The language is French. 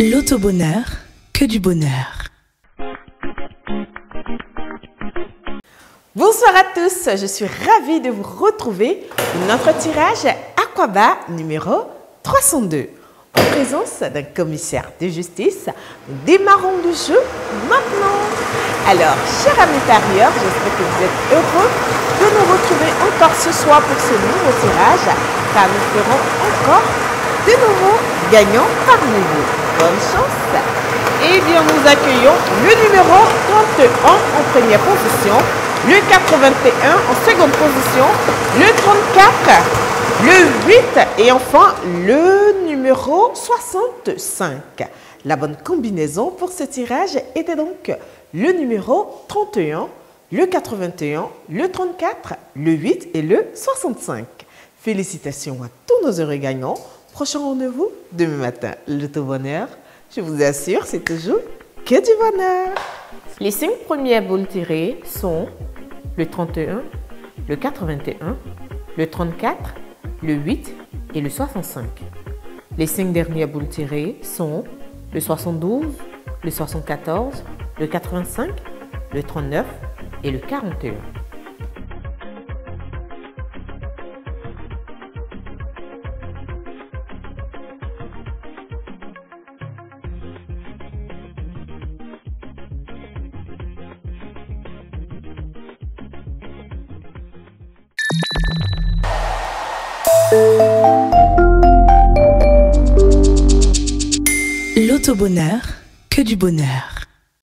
L'autobonheur, que du bonheur. Bonsoir à tous, je suis ravie de vous retrouver pour notre tirage Aquaba numéro 302. En présence d'un commissaire de justice, nous démarrons le jeu maintenant. Alors, chers amis parieurs, j'espère que vous êtes heureux ce soir pour ce nouveau tirage, car nous ferons encore de nouveaux gagnants parmi vous. Bonne chance Eh bien, nous accueillons le numéro 31 en première position, le 81 en seconde position, le 34, le 8 et enfin le numéro 65. La bonne combinaison pour ce tirage était donc le numéro 31, le 81, le 34, le 8 et le 65. Félicitations à tous nos heureux gagnants. Prochain rendez-vous demain matin. Le tout bonheur, je vous assure, c'est toujours que du bonheur. Les cinq premières boules tirées sont le 31, le 81, le 34, le 8 et le 65. Les cinq dernières boules tirées sont le 72, le 74, le 85, le 39 et le 41. L'autobonheur, que du bonheur.